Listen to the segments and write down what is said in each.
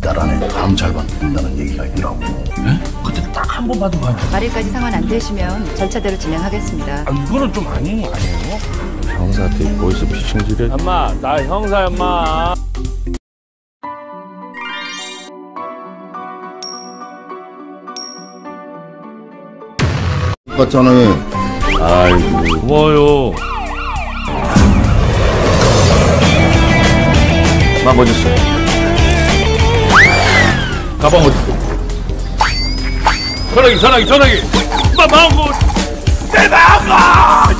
달 안에 다음 잘 받는다는 얘기가 있더라고. 그때 딱 한번 봐도 가요. 말일까지 상환 안 되시면 절차대로 진행하겠습니다. 아, 이거는 좀 아닌 거 아니에요? 형사한테 보이스 피싱질해 엄마 나 형사야 엄마 같잖아요. 아이고 고마워요 막 어딨어 가방 어딨어 전화기 전화기 전화기! 엄마 망고 내 망고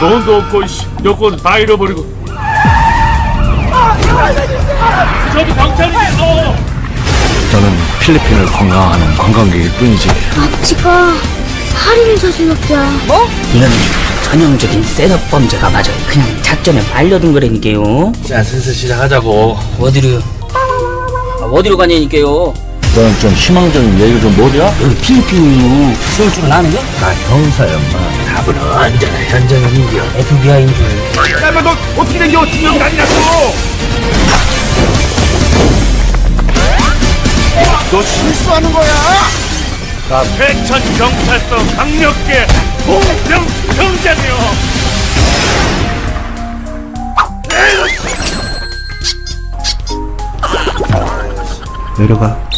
돈도 없고 씨 여권 다 잃어버리고. 저도 경찰이겠어! 저는 필리핀을 관광하는 관광객일 뿐이지. 아치가 살인을 저질렀야. 이건 전형적인 셋업 범죄가 맞아요. 그냥 작전에 말려둔 거라니까요. 자 슬슬 시작하자고 어디로요? 아, 어디로 가냐니까요. 너는 좀 희망적인 얘기를 좀 뭐냐? 여기 필리핀이요. 쏠 줄은 아는 거? 나 형사야 마 답은 언제나 현장인이겨 FBI인 줄. 야마 너 어떻게 된겨? 진영이 아니라고. 너 실수하는 거야? 나 패천 경찰서 강력계 내려가